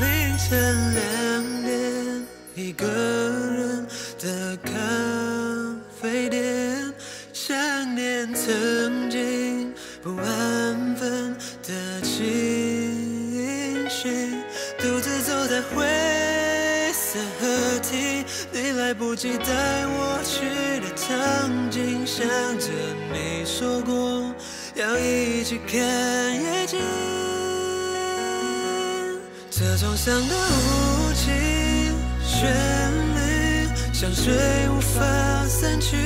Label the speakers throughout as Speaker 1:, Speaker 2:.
Speaker 1: 凌晨两点，一个人的咖啡店，想念曾经不安分的情绪，独自走在灰色河堤，你来不及带我去的曾经，想着你说过。要一起看夜景。车窗上的雾气旋律，像水无法散去，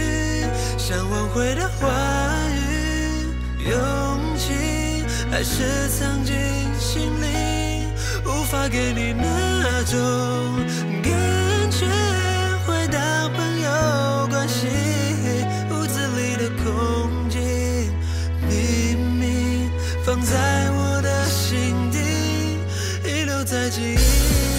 Speaker 1: 想挽回的话语，勇气还是藏进心里，无法给你那种在记忆